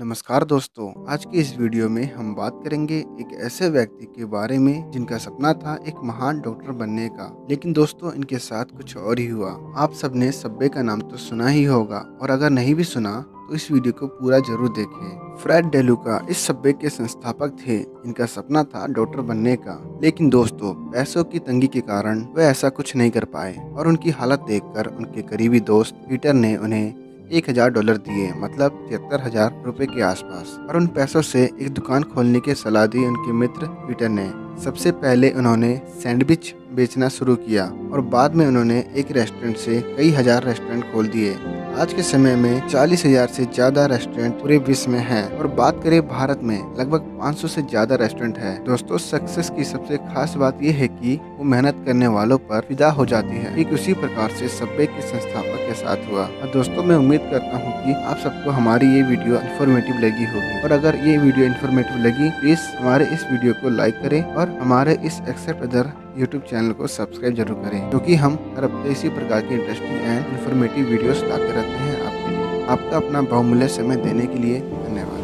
नमस्कार दोस्तों, आज की इस वीडियो में हम बात करेंगे एक ऐसे व्यक्ति के बारे में जिनका सपना था एक महान डॉक्टर बनने का। लेकिन दोस्तों, इनके साथ कुछ और ही हुआ। आप सबने सब्बे का नाम तो सुना ही होगा, और अगर नहीं भी सुना तो इस वीडियो को पूरा ज़रूर देखें। फ्रेड डेलुका इस सब्बे के संस्थापक थे, इनका सपना था डॉक्टर बनने का। लेकिन दोस्तों, पैसों की तंगी के कारण वे ऐसा कुछ नहीं कर पाए, और उनकी हालत देखकर उनके करीबी दोस्त पीटर ने उन्हें एक हज़ार डॉलर दिए मतलब तिहत्तर हज़ार रूपए के आसपास। और उन पैसों से एक दुकान खोलने की सलाह दी उनके मित्र पीटर ने। सबसे पहले उन्होंने सैंडविच बेचना शुरू किया और बाद में उन्होंने एक रेस्टोरेंट से कई हज़ार रेस्टोरेंट खोल दिए। आज के समय में चालीस हज़ार से ज़्यादा रेस्टोरेंट पूरे विश्व में हैं और बात करें भारत में, लगभग 500 से ज़्यादा रेस्टोरेंट है। दोस्तों सक्सेस की सबसे खास बात यह है कि वो मेहनत करने वालों पर फिदा हो जाती है। ठीक उसी प्रकार से सब्बे के संस्थापक के साथ हुआ। और दोस्तों, मैं उम्मीद करता हूँ कि आप सबको हमारी ये वीडियो इन्फॉर्मेटिव लगी होगी। और अगर ये वीडियो इन्फॉर्मेटिव लगी प्लीज़ हमारे इस वीडियो को लाइक करें और हमारे इस एक्सेप्ट अदर यूट्यूब चैनल को सब्सक्राइब ज़रूर करें, क्योंकि हम हर हफ़्ते इसी प्रकार की इंटरेस्टिंग एंड इन्फॉर्मेटिव वीडियोस लाते रहते हैं आपके लिए। आपका अपना बहुमूल्य समय देने के लिए धन्यवाद।